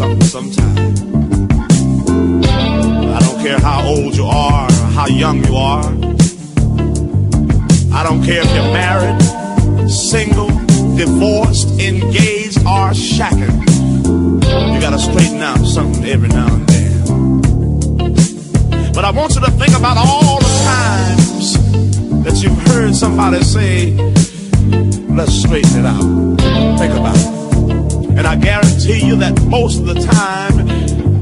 something sometime. I don't care how old you are or how young you are. I don't care if you're married, single, divorced, engaged, or shacking. You gotta straighten out something every now and then. But I want you to think about all the times that you've heard somebody say, let's straighten it out. Think about it. And I guarantee you that most of the time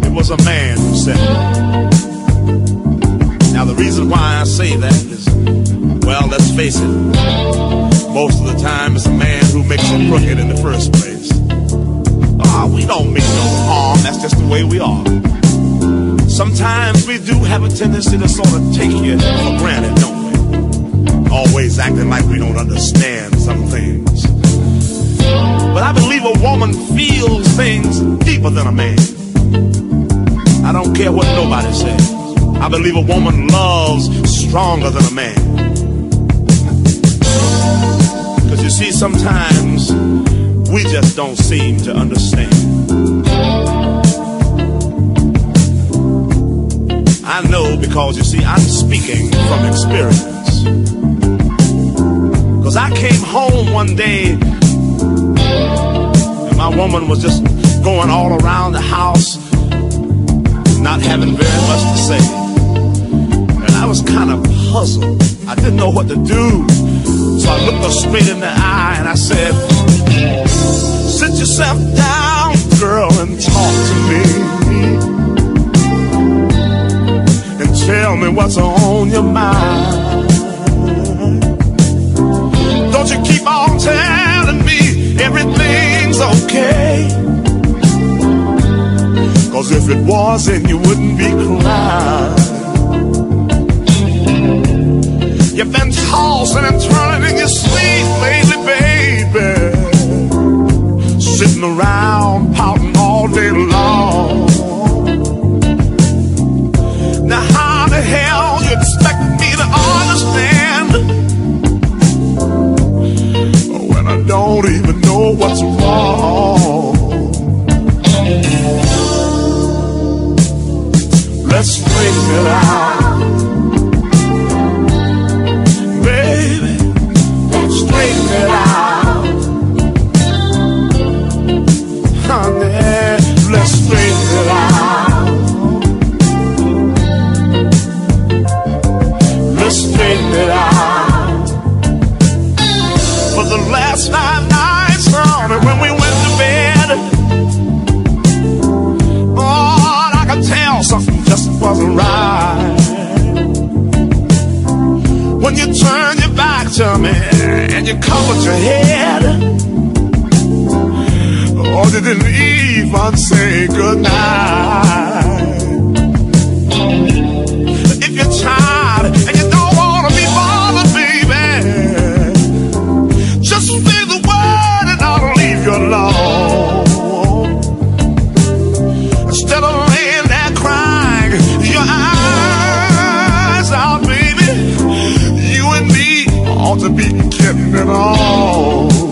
it was a man who said it. Now the reason why I say that is, well, let's face it, most of the time it's a man who makes it crooked in the first place. Ah, we don't mean no harm, that's just the way we are. Sometimes we do have a tendency to sort of take you for granted, don't we? Always acting like we don't understand some a woman feels things deeper than a man. I don't care what nobody says. I believe a woman loves stronger than a man. Because you see, sometimes we just don't seem to understand. I know because you see, I'm speaking from experience. Because I came home one day my woman was just going all around the house, not having very much to say. And I was kind of puzzled. I didn't know what to do. So I looked her straight in the eye and I said, Sit yourself down, girl, and talk to me. And tell me what's on your mind. It wasn't, you wouldn't be crying. You've been tossing and turning in your sleep lately, baby. Sitting around pouting all day long. Now, how the hell you expect me to understand when I don't even know what's wrong? Let's straighten it out, Turned your back to me and you covered your head, oh, you didn't even say goodnight. to be kept at all.